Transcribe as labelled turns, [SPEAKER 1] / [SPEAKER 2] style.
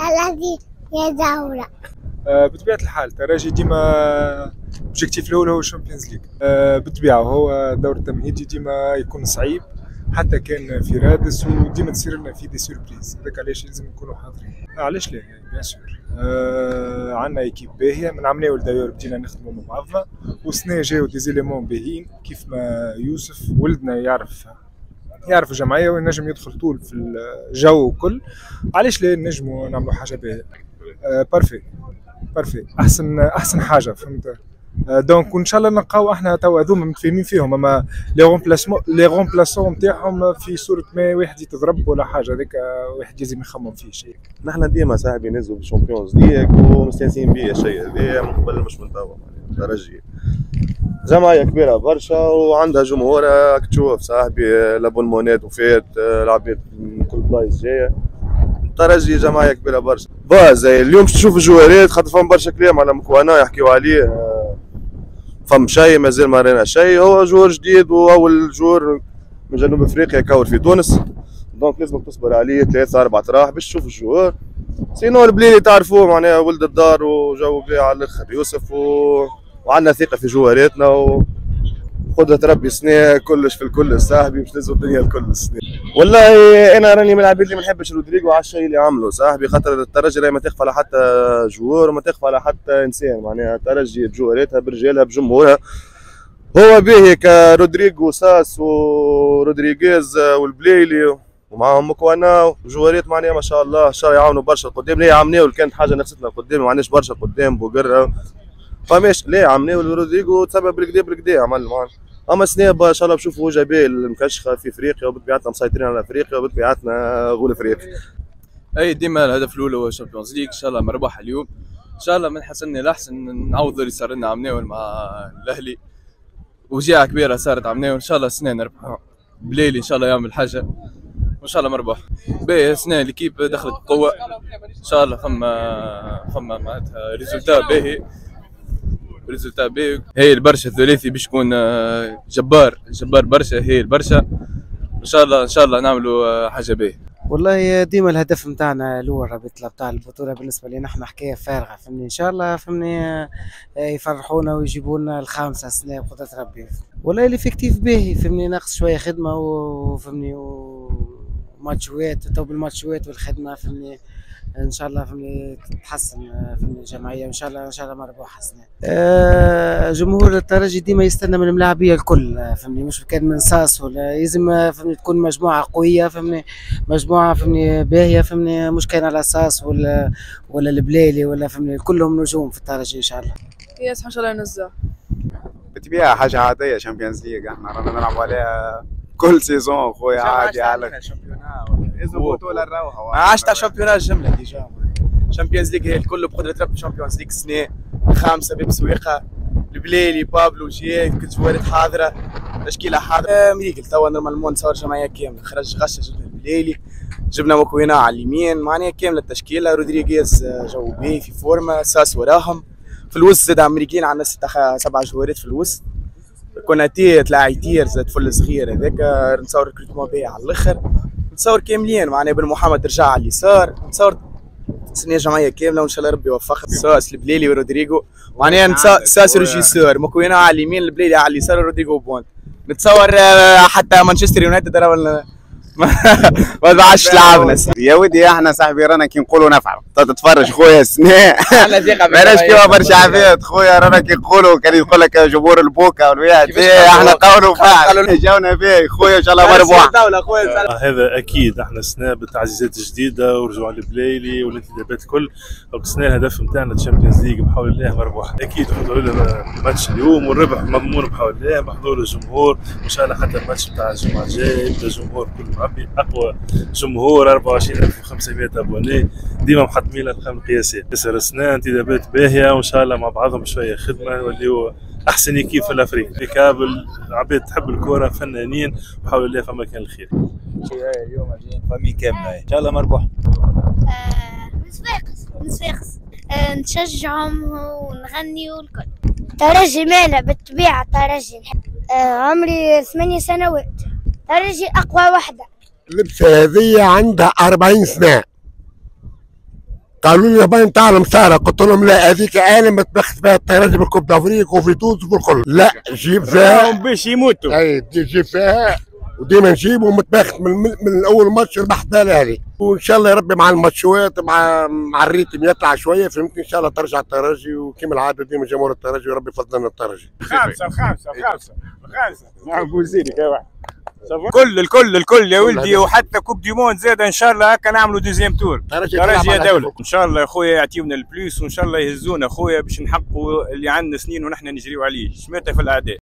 [SPEAKER 1] الذي
[SPEAKER 2] آه، بطبيعة الحال ترجي ديما objectif الأول هو ال Champions آه، بالطبيعه هو دور التمهيدي ديما يكون صعيب. حتى كان في رادس وديما تصير لنا في des surprises هذاك علاش لازم نكونوا حاضرين. علاش لا؟ bien sûr آه عندنا équipe باهية. من اول d'ailleurs بدينا نخدموا مع بعضنا. وسنة جاو des éléments باهيين كيف ما يوسف ولدنا يعرف يعرف الجمعية وينجم يدخل طول في الجو وكل. علاش لا نجموا نعملوا حاجة باهيه آه parfait parfait احسن أحسن حاجة فهمت؟ donc وان شاء الله نلقاو إحنا تو هذوما متفاهمين فيهم أما les remplacements les remplaçants نتاعهم في صورة ما واحد يتضرب ولا حاجة هذاك واحد لازم يخمم فيه شيء.
[SPEAKER 3] نحن ديما صاحبي نزلوا ال Champions League ومستانسين بيه الشيء هذا من قبل مش من توا ترجي جمعية كبيرة برشا وعندها جمهور تشوف صاحبي l'abonnement ات وفات العباد من كل بلايص جاية. ترجي جمعية كبيرة برشا. زي اليوم تشوف ال joueur ات خاطر فما برشا كلام على مكوانا يحكيو عليه فم شيء مازال ما رينا شيء. هو joueur جديد وأول joueur من جنوب أفريقيا يكور في تونس. donc لازمك تصبر عليه ثلاثة أربعة راح باش تشوف ال joueur. sinon البليلي تعرفوه معناها ولد الدار وجو بيه على الأخر يوسف و... وعندنا ثقة في جواراتنا و... قدرة ربي سنة كلش في الكل صاحبي باش نزلوا الدنيا الكل السنة والله أنا راني من العباد اللي ما نحبش رودريجو على الشيء اللي عمله صاحبي خاطر الترجي راهي ما تخفى على حتى جوار وما تخفى على حتى إنسان معناها الترجي بجواراتها برجالها بجمهورها. هو باهي كرودريجو ساس ورودريغيز والبليلي ومعاهم مكوانا وجوارات معناها ما شاء الله ان شاء الله يعاونوا برشا قدام لا عمناو كانت حاجة نفستنا قدام ما عندناش برشا قدام بوقرة. فماش لا عملناه رودريجو تسبب بالكدا بالكدا عمل معنا أما سنة إن شاء الله بشوفوا وجبال المكشخة في إفريقيا وبطبيعتنا مسيطرين على إفريقيا وبطبيعتنا غول إفريقيا.
[SPEAKER 4] أي ديما الهدف الأول هو ال Champions League إن شاء الله مربح اليوم. إن شاء الله من حسن الاحسن نعوض اللي صار لنا عمناول مع الأهلي. وجيعة كبيرة صارت عمناول إن شاء الله السنة نربحوا بليلي إن شاء الله يعمل حاجة. وإن شاء الله مربح باهي السنة l'équipe دخلت بقوه إن شاء الله فما فما معناتها résultat باهي. résultat باهي هي البرشا الثلاثي باش يكون آه، جبار. جبار برشا هي البرشا. إن شاء الله إن شاء الله نعملوا آه، حاجة باهي
[SPEAKER 5] والله ديما الهدف نتاعنا الأول رابط بتاع البطولة. بالنسبة لنا إحنا حكاية فارغة فهمني؟ إن شاء الله فهمني يفرحونا ويجيبوا لنا الخامسه سنه بقدره ربي. والله ال effectif باهي فهمني؟ ناقص شوية خدمة وفهمني وماتشوات توا بالماتشوات والخدمة فهمني؟ إن شاء الله فهمني تتحسن في الجمعية وإن شاء الله إن شاء الله مربوح حسنة. أه جمهور الترجي ديما يستنى من الملاعبيه الكل فهمني مش كان من ساس ولا لازم فهمني تكون مجموعة قوية فهمني مجموعة فهمني باهية فهمني مش كان على ساس ولا ولا البليلي ولا فهمني كلهم نجوم في الترجي إن شاء الله.
[SPEAKER 6] yes ان شاء الله ينزل
[SPEAKER 7] بالطبيعه حاجة عادية Champions League إحنا رانا نلعب عليها كل سيزون خويا عادي على
[SPEAKER 8] الروحه ما عادش تاع شامبيونات جمله ديجا شامبيونز ليج هي الكل بقدرة ربي شامبيونز ليج سنة خامسة ببسويقه البليلي بابلو جي كل جوارات حاضرة. تشكيله حاضرة. ميقل توا نورمالمون نصور جمعية كاملة. خرج غشة جبنا البليلي. جبنا مكوينا على اليمين معناها كاملة التشكيلة. رودريغيز جو بي في فورما ساس وراهم. في الوسط زاد أمريكيين عندنا ستة سبعة جوارات في الوسط. كوناتي طلع يطير زاد فل صغير هذاك. نصور ريكروتمون باهي على الآخر. نتصور كاملين معناها بن محمد رجع على اليسار نتصور سنية جمعية كاملة وإن شاء الله ربي يوفقها ساس البليلي ورودريجو معناها ساس ريجيسور مكوينة على اليمين البليلي على اليسار ورودريجو بونت نتصور حتى مانشستر يونايتد ما بعدش لعبنا
[SPEAKER 7] يا ودي إحنا صاحبي رانا كي نقولوا نفعل. تتفرج خويا سناء بلاش كيما برشا عباد خويا رانا كي نقولوا كان يقول لك جمهور البوكا إحنا قول وفعل جاونا فيه خويا إن شاء الله مربوح
[SPEAKER 9] هذا أكيد. إحنا سنة بالتعزيزات الجديده ورجوع البلايلي والانتدابات الكل. سنة الهدف نتاعنا ال Champions League بحول الله مربوح. أكيد حضور لنا ماتش اليوم والربح مضمون بحول الله. بحضور الجمهور وإن شاء الله حتى الماتش بتاع الجمعة الجاي الجمهور كل مربي أقوى جمهور 24500 abonné ديما محطمين الارقام القياسيه ياسر سنة انتدابات باهية وإن شاء الله مع بعضهم شوية خدمة. نوليو أحسن كيف في الافريقيا كابل عباد تحب الكره فنانين وحول الله فما كان الخير.
[SPEAKER 10] اليوم جايين فامي كامله إن شاء الله مربوح.
[SPEAKER 1] من صفاقس من صفاقس نشجعهم ونغني والكل. ترجي ماله بالطبيعة ترجي آه عمري ثمانية سنوات. ترجي أقوى وحدة.
[SPEAKER 6] اللبسه هذه عندها 40 سنة. قالوا لي باين تعلم ساره قلت لهم لا هذيك أنا متبخت فيها الترجي بالكوب دافريك وفي تونس وفي الكل. لا جيب فيها.
[SPEAKER 11] باش يموتوا.
[SPEAKER 6] أي جيب فيها. وديما نجيبه متباخت من, من أول ماتش ربحت بالي هذه وإن شاء الله يا ربي مع الماتشوات مع مع الريتم يطلع شوية فهمتني إن شاء الله ترجع الترجي وكما العادة ديما جمهور الترجي وربي يفضلنا الترجي
[SPEAKER 11] خمسة خمسة خمسة خمسة. نعم بوزينك يا واحد. كل الكل الكل يا ولدي وحتى كوب دي موند زاد إن شاء الله هكا نعملوا دوزيام تور. ترجي يا دولة. إن شاء الله يا خويا يعطيونا البلوس وإن شاء الله يهزونا خويا باش نحققوا اللي عندنا سنين ونحن نجريو عليه. شماته في الأعداء.